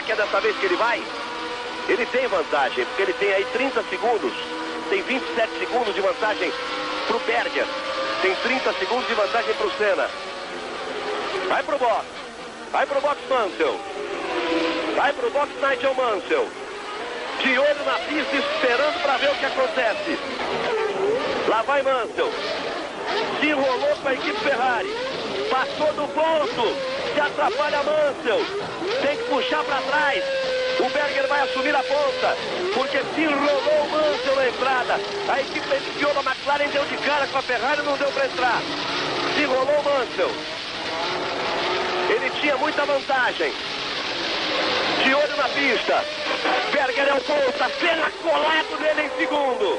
vez que ele vai, ele tem vantagem, porque ele tem aí 30 segundos, tem 27 segundos de vantagem para o Berger, tem 30 segundos de vantagem para o Senna. Vai pro box, vai pro box Mansell, vai pro box Nigel Mansell, de olho na pista, esperando para ver o que acontece. Lá vai Mansell, se enrolou com a equipe Ferrari, passou do ponto, se atrapalha Mansell. Tem que puxar para trás. O Berger vai assumir a ponta, porque se enrolou o Mansell na entrada. A equipe iniciou a McLaren deu de cara com a Ferrari não deu para entrar. Se enrolou o Mansell. Ele tinha muita vantagem. De olho na pista. Berger é o ponta, cena colado dele em segundo.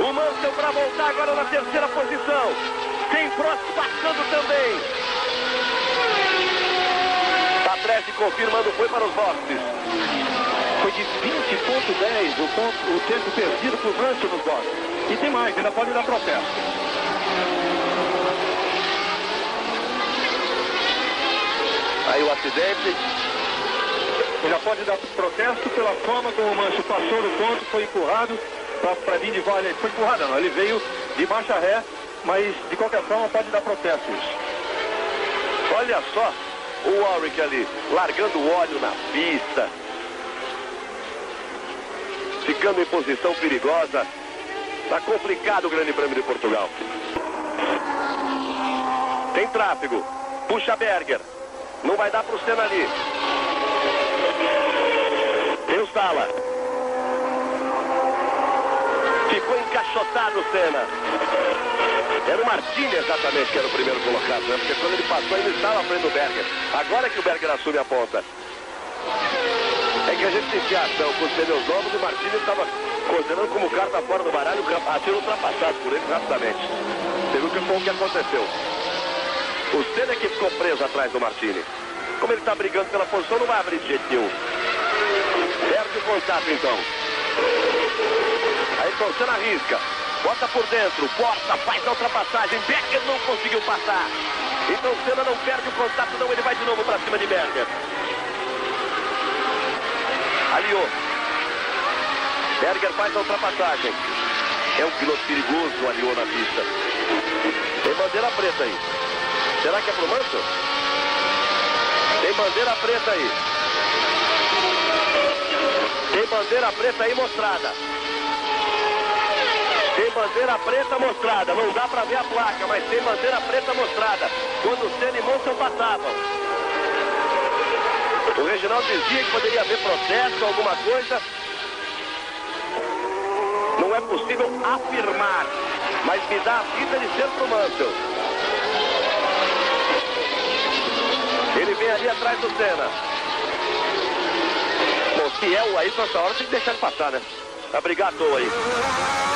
O Mansell para voltar agora na terceira posição. Tem Prost passando também. Patrese confirmando, foi para os boxes. Foi de 20.10 o, ponto, o tempo perdido por Mansell nos boxes. E tem mais, ainda pode dar protesto. Aí o acidente. Já pode dar protesto pela forma como o Manso passou do ponto, foi empurrado para vir de vale. Foi empurrado, não, ele veio de marcha ré, mas de qualquer forma pode dar protesto. Olha só o Warwick ali, largando óleo na pista. Ficando em posição perigosa. Tá complicado o Grande Prêmio de Portugal. Tem tráfego. Puxa Berger. Não vai dar pro Senna ali. Tem o Sala. O Senna. Era o Martini exatamente que era o primeiro colocado, né? Porque quando ele passou ele estava à frente do Berger. Agora é que o Berger assume a ponta. É que a gente sentia ação com os pneus novos e o Martini estava considerando como o cara está fora do baralho, a ser ultrapassado por ele rapidamente. Você viu que foi o que aconteceu. O Senna é que ficou preso atrás do Martini. Como ele está brigando pela posição, não vai abrir de jeito nenhum. Perde o contato então. Senna arrisca. Bota por dentro, Porta, faz a ultrapassagem. Becker não conseguiu passar. Então Senna não perde o contato, não. Ele vai de novo para cima de Berger. Aliou. Berger faz a ultrapassagem. É um piloto perigoso, aliou na pista. Tem bandeira preta aí. Será que é pro Manso? Tem bandeira preta aí. Tem bandeira preta aí mostrada. Bandeira preta mostrada. Não dá para ver a placa, mas tem bandeira preta mostrada. Quando o Senna e Monson passavam. O Reginaldo dizia que poderia haver processo, alguma coisa. Não é possível afirmar, mas me dá a fita de ser pro Mansell. Ele vem ali atrás do Senna. Bom, se é o aí, essa hora tem que deixar ele passar, né? Toa aí.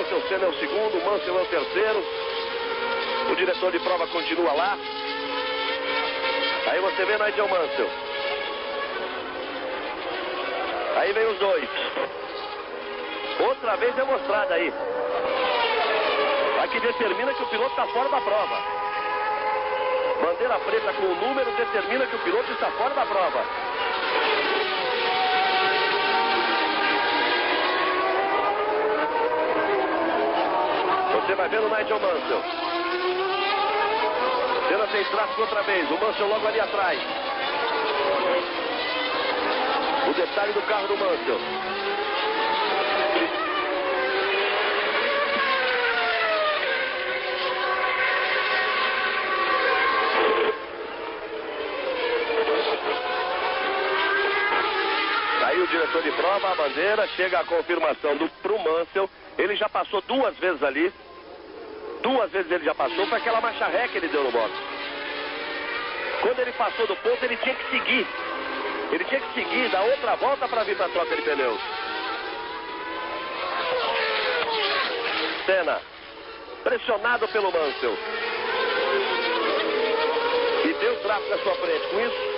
Mansell, Senna é o segundo, Mansell é o terceiro. O diretor de prova continua lá. Aí você vê Nigel Mansell. Aí vem os dois. Outra vez demonstrada aí. A que determina que o piloto está fora da prova. Bandeira preta com o número determina que o piloto está fora da prova. Vai vendo o Nigel Mansell. Senna tem tráfego outra vez. O Mansell logo ali atrás. O detalhe do carro do Mansell. Aí o diretor de prova, a bandeira, chega a confirmação do pro Mansell. Ele já passou duas vezes ali. Duas vezes ele já passou, foi aquela marcha ré que ele deu no box. Quando ele passou do ponto, ele tinha que seguir. Ele tinha que seguir, dar outra volta para vir para a troca de pneus. Senna, pressionado pelo Mansell. E deu tráfego na sua frente. Com isso,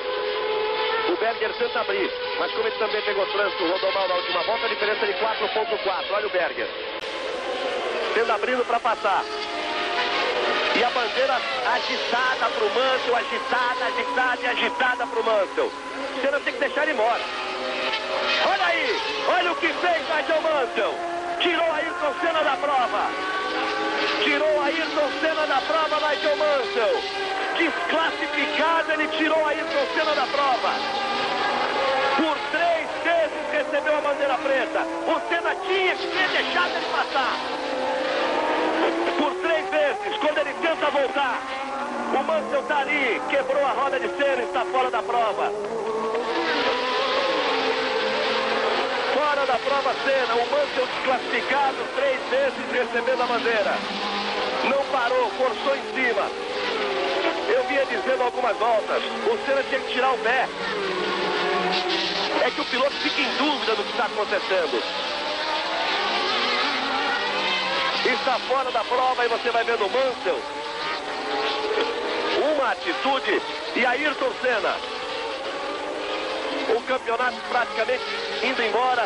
O Berger tenta abrir, mas como ele também pegou trânsito, rodou mal na última volta, a diferença de 4.4. Olha o Berger. Tendo abrindo para passar. E a bandeira agitada para o Mansell, agitada, agitada e agitada para o Mansell. Senna tem que deixar ele embora. Olha aí, olha o que fez Nigel Mansell. Tirou Ayrton Senna da prova. Tirou Ayrton Senna da prova, Nigel Mansell. Desclassificado, ele tirou Ayrton Senna da prova. Por três vezes recebeu a bandeira preta. O Senna tinha que ter deixado ele passar quando ele O Mansell está ali, quebrou a roda de cera, está fora da prova. Fora da prova cena, o Mansell desclassificado três vezes recebendo a bandeira. Não parou, forçou em cima. Eu vinha dizendo algumas voltas, o Senna tinha que tirar o pé. É que o piloto fica em dúvida do que está acontecendo está fora da prova e você vai vendo o Mansell. Atitude e Ayrton Senna. O campeonato praticamente indo embora.